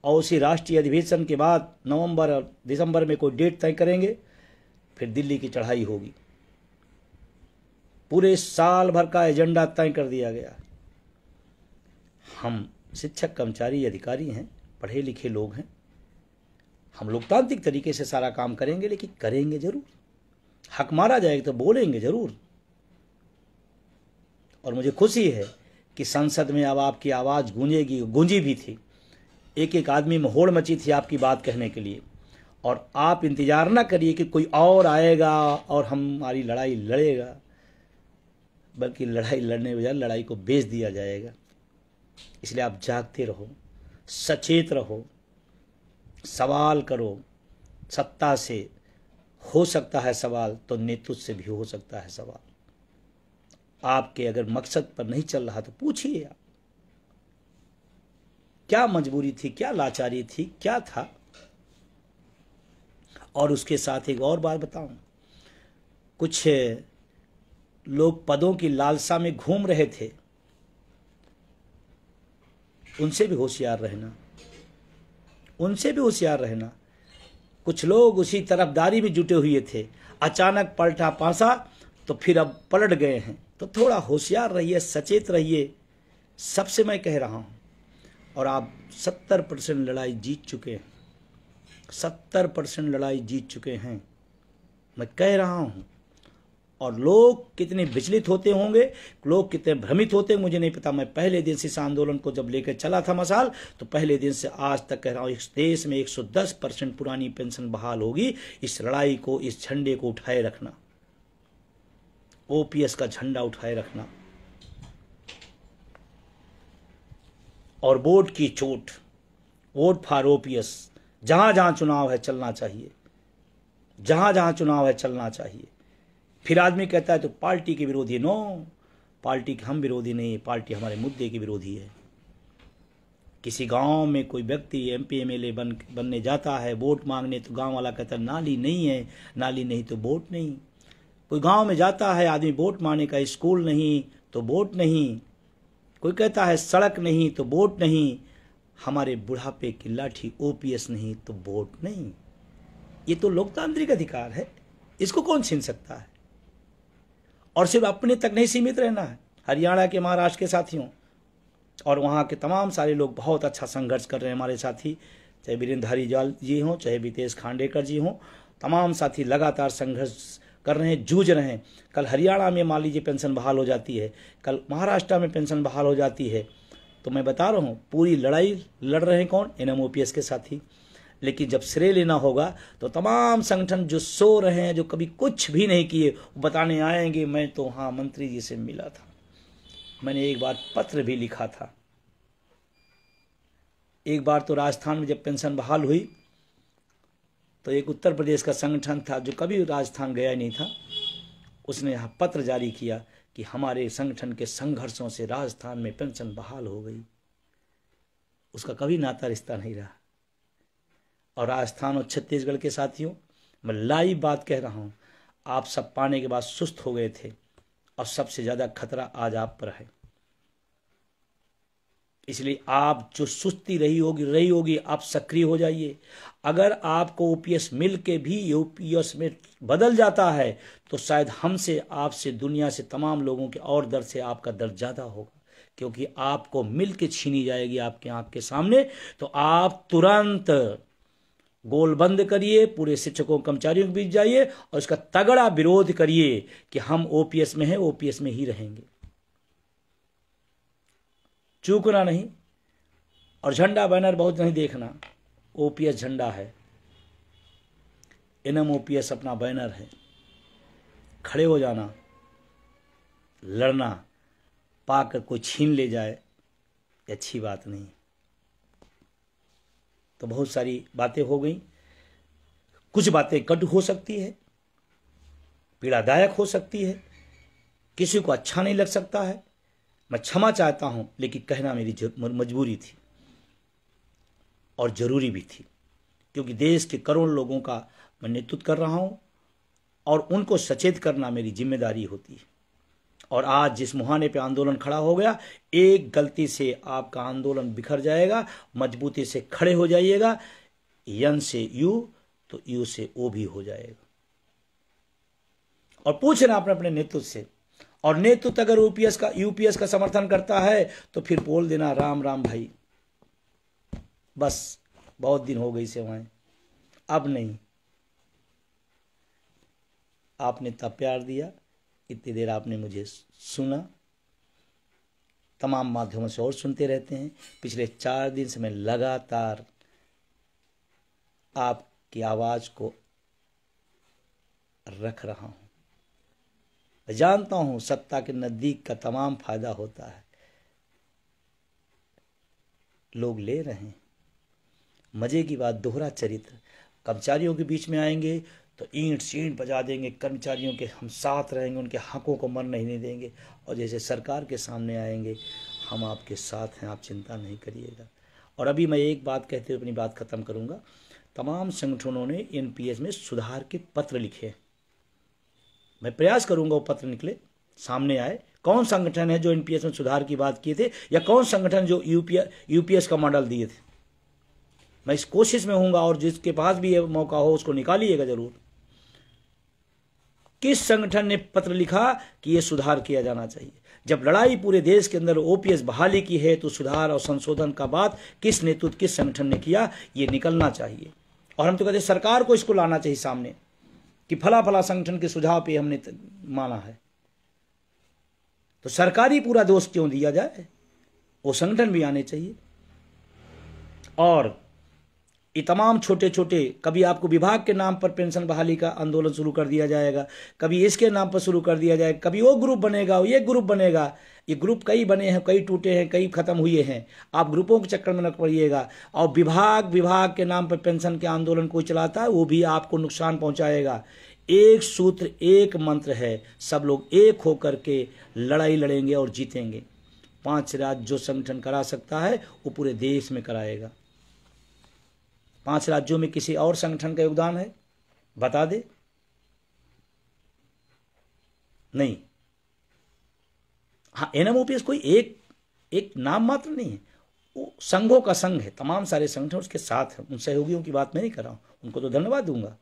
और उसी राष्ट्रीय अधिवेशन के बाद नवंबर और दिसंबर में कोई डेट तय करेंगे, फिर दिल्ली की चढ़ाई होगी। पूरे साल भर का एजेंडा तय कर दिया गया। हम शिक्षक, कर्मचारी, अधिकारी हैं पढ़े लिखे लोग हैं। हम लोकतांत्रिक तरीके से सारा काम करेंगे, लेकिन करेंगे ज़रूर। हक मारा जाएगा तो बोलेंगे ज़रूर। और मुझे खुशी है कि संसद में अब आपकी आवाज़ गूंजेगी, गूंजी भी थी। एक एक आदमी में होड़ मची थी आपकी बात कहने के लिए। और आप इंतज़ार ना करिए कि कोई और आएगा और हमारी लड़ाई लड़ेगा, बल्कि लड़ाई लड़ने बजाय लड़ाई को बेच दिया जाएगा। इसलिए आप जागते रहो, सचेत रहो, सवाल करो, सत्ता से हो सकता है सवाल तो नेतृत्व से भी हो सकता है सवाल। आपके अगर मकसद पर नहीं चल रहा तो पूछिए आप। क्या मजबूरी थी, क्या लाचारी थी, क्या था? और उसके साथ एक और बात बताऊँ। कुछ लोग पदों की लालसा में घूम रहे थे। उनसे भी होशियार रहना। उनसे भी होशियार रहना। कुछ लोग उसी तरफदारी में जुटे हुए थे। अचानक पलटा पासा तो फिर अब पलट गए हैं। तो थोड़ा होशियार रहिए, सचेत रहिए। सबसे मैं कह रहा हूँ और आप सत्तर परसेंट लड़ाई जीत चुके हैं। सत्तर परसेंट लड़ाई जीत चुके हैं। मैं कह रहा हूँ, और लोग कितने विचलित होते होंगे, लोग कितने भ्रमित होते मुझे नहीं पता। मैं पहले दिन से इस आंदोलन को जब लेकर चला था मसाल तो पहले दिन से आज तक कह रहा हूँ, इस देश में 110 परसेंट पुरानी पेंशन बहाल होगी। इस लड़ाई को, इस झंडे को उठाए रखना। ओपीएस का झंडा उठाए रखना। और वोट की चोट वोट फॉर ओपीएस जहाँ जहाँ चुनाव है चलना चाहिए। जहाँ जहाँ चुनाव है चलना चाहिए। फिर आदमी कहता है तो पार्टी के विरोधी नो, पार्टी के हम विरोधी नहीं, पार्टी हमारे मुद्दे के विरोधी है। किसी गाँव में कोई व्यक्ति एमपी एमएलए बन, बनने जाता है, वोट मांगने तो गाँव वाला कहता है, नाली नहीं है, नाली नहीं तो वोट नहीं। कोई गाँव में जाता है, आदमी वोट मांगने का स्कूल नहीं तो वोट नहीं। कोई कहता है, सड़क नहीं तो वोट नहीं। हमारे बुढ़ापे की लाठी ओपीएस नहीं तो वोट नहीं। ये तो लोकतांत्रिक अधिकार है। इसको कौन छीन सकता है? और सिर्फ़ अपने तक नहीं सीमित रहना है। हरियाणा के महाराष्ट्र के साथियों और वहाँ के तमाम सारे लोग बहुत अच्छा संघर्ष कर रहे हैं हमारे साथी। चाहे वीरेंद्र हरिजाल जी हों, चाहे वितेश खांडेकर जी हों, तमाम साथी लगातार संघर्ष कर रहे हैं, जूझ रहे हैं। कल हरियाणा में मान लीजिए पेंशन बहाल हो जाती है, कल महाराष्ट्र में पेंशन बहाल हो जाती है तो मैं बता रहा हूँ, पूरी लड़ाई लड़ रहे हैं कौन? एन के साथी। लेकिन जब श्रेय लेना होगा तो तमाम संगठन जो सो रहे हैं, जो कभी कुछ भी नहीं किए बताने आएँगे, मैं तो हाँ मंत्री जी से मिला था। मैंने एक बार पत्र भी लिखा था। एक बार तो राजस्थान में जब पेंशन बहाल हुई तो एक उत्तर प्रदेश का संगठन था जो कभी राजस्थान गया नहीं था। उसने यहाँ पत्र जारी किया कि हमारे संगठन के संघर्षों से राजस्थान में पेंशन बहाल हो गई। उसका कभी नाता रिश्ता नहीं रहा। और राजस्थान और छत्तीसगढ़ के साथियों, मैं लाइव बात कह रहा हूँ, आप सब पाने के बाद सुस्त हो गए थे और सबसे ज़्यादा खतरा आज आप पर है। इसलिए आप जो सुस्ती रही होगी रही होगी, आप सक्रिय हो जाइए। अगर आपको ओपीएस मिल के भी ओपीएस में बदल जाता है तो शायद हमसे, आपसे, दुनिया से, तमाम लोगों के और दर से आपका दर्द ज़्यादा होगा। क्योंकि आपको मिल के छीनी जाएगी आपके आँख के सामने तो आप तुरंत गोल बंद करिए, पूरे शिक्षकों, कर्मचारियों के बीच जाइए और इसका तगड़ा विरोध करिए कि हम ओपीएस में हैं, ओपीएस में ही रहेंगे। चूकना नहीं और झंडा बैनर बहुत नहीं देखना, ओपीएस झंडा है। एनएम ओपीएस अपना बैनर है। खड़े हो जाना, लड़ना, पाकर कोई छीन ले जाए, ये अच्छी बात नहीं। तो बहुत सारी बातें हो गई। कुछ बातें कट हो सकती है, पीड़ादायक हो सकती है, किसी को अच्छा नहीं लग सकता है। मैं क्षमा चाहता हूँ, लेकिन कहना मेरी मजबूरी थी और ज़रूरी भी थी, क्योंकि देश के करोड़ लोगों का मैं नेतृत्व कर रहा हूँ और उनको सचेत करना मेरी ज़िम्मेदारी होती है। और आज जिस मुहाने पे आंदोलन खड़ा हो गया, एक गलती से आपका आंदोलन बिखर जाएगा, मजबूती से खड़े हो जाइएगा, यन से यू तो यू से ओ भी हो जाएगा। और पूछना अपने अपने नेतृत्व से और नेतृत्व अगर यूपीएस का यूपीएस का समर्थन करता है तो फिर बोल देना, राम राम भाई। बस, बहुत दिन हो गई सेवाएँ अब नहीं। आपने तब प्यार दिया, इतनी देर आपने मुझे सुना। तमाम माध्यमों से और सुनते रहते हैं। पिछले चार दिन से मैं लगातार आपकी आवाज़ को रख रहा हूँ। मैं जानता हूँ सत्ता के नज़दीक का तमाम फ़ायदा होता है। लोग ले रहे हैं। मज़े की बात, दोहरा चरित्र। कर्मचारियों के बीच में आएँगे तो ईंट सींट बजा देंगे, कर्मचारियों के हम साथ रहेंगे, उनके हकों को मर नहीं देंगे और जैसे सरकार के सामने आएँगे, हम आपके साथ हैं, आप चिंता नहीं करिएगा। और अभी मैं एक बात कहते हुए अपनी बात खत्म करूँगा। तमाम संगठनों ने एनपीएस में सुधार के पत्र लिखे मैं प्रयास करूँगा वो पत्र निकले, सामने आए। कौन संगठन है जो एनपीएस में सुधार की बात किए थे, या कौन संगठन जो यूपीएस यूपीएस का मॉडल दिए थे? मैं इस कोशिश में हूँगा और जिसके पास भी ये मौका हो, उसको निकालिएगा ज़रूर। किस संगठन ने पत्र लिखा कि यह सुधार किया जाना चाहिए? जब लड़ाई पूरे देश के अंदर ओपीएस बहाली की है तो सुधार और संशोधन का बात किस नेतृत्व, किस संगठन ने किया, ये निकलना चाहिए। और हम तो कहते सरकार को इसको लाना चाहिए सामने। कि फला फला संगठन के सुझाव पे हमने माना है। तो सरकारी पूरा दोष क्यों दिया जाए? वो संगठन भी आने चाहिए। और ये तमाम छोटे छोटे कभी आपको विभाग के नाम पर पेंशन बहाली का आंदोलन शुरू कर दिया जाएगा, कभी इसके नाम पर शुरू कर दिया जाएगा, कभी वो ग्रुप बनेगा वो ये ग्रुप बनेगा। ये ग्रुप कई बने हैं, कई टूटे हैं, कई खत्म हुए हैं। आप ग्रुपों के चक्कर में न पड़िएगा। और विभाग विभाग के नाम पर पेंशन के आंदोलन कोई चलाता है वो भी आपको नुकसान पहुंचाएगा। एक सूत्र, एक मंत्र है, सब लोग एक होकर के लड़ाई लड़ेंगे और जीतेंगे। पाँच राज्य जो संगठन करा सकता है, वो पूरे देश में कराएगा। पाँच राज्यों में किसी और संगठन का योगदान है? बता दे। नहीं। हाँ एनएमओपीएस कोई एक एक नाम मात्र नहीं है। वो संघों का संघ है, तमाम सारे संगठन उसके साथ हैं। उन सहयोगियों की बात मैं नहीं कर रहा हूँ। उनको तो धन्यवाद दूँगा।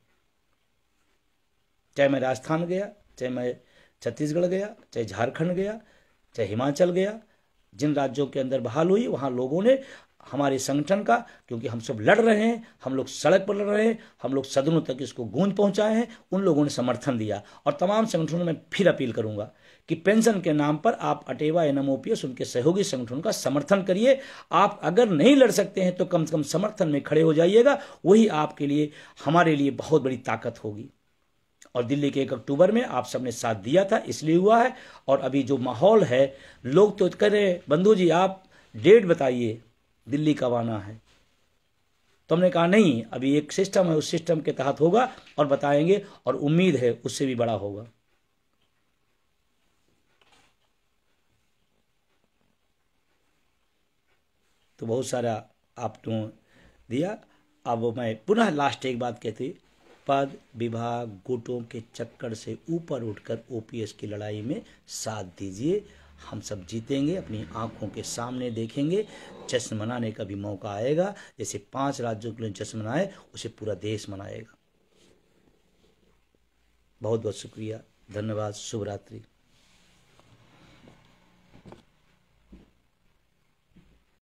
चाहे मैं राजस्थान गया, चाहे मैं छत्तीसगढ़ गया, चाहे झारखंड गया, चाहे हिमाचल गया, जिन राज्यों के अंदर बहाल हुई, वहाँ लोगों ने हमारे संगठन का, क्योंकि हम सब लड़ रहे हैं, हम लोग सड़क पर लड़ रहे हैं, हम लोग सदनों तक इसको गूंज पहुँचाए हैं, उन लोगों ने समर्थन दिया। और तमाम संगठनों में फिर अपील करूँगा कि पेंशन के नाम पर आप अटेवा एनएमओपीएस उनके सहयोगी संगठनों का समर्थन करिए। आप अगर नहीं लड़ सकते हैं तो कम से कम समर्थन में खड़े हो जाइएगा। वही आपके लिए, हमारे लिए बहुत बड़ी ताकत होगी। और दिल्ली के एक अक्टूबर में आप सबने साथ दिया था, इसलिए हुआ है। और अभी जो माहौल है, लोग तो कह रहे बंधु जी, आप डेट बताइए। दिल्ली कब आना है। तो हमने कहा, नहीं, अभी एक सिस्टम है, उस सिस्टम के तहत होगा और बताएँगे और उम्मीद है उससे भी बड़ा होगा। तो बहुत सारा आपने दिया। अब मैं पुनः लास्ट एक बात कहती पद, विभाग, गुटों के चक्कर से ऊपर उठकर ओपीएस की लड़ाई में साथ दीजिए। हम सब जीतेंगे, अपनी आँखों के सामने देखेंगे। जश्न मनाने का भी मौका आएगा। जैसे पाँच राज्यों के लिए जश्न मनाए, उसे पूरा देश मनाएगा। बहुत बहुत शुक्रिया। धन्यवाद। शुभ रात्रि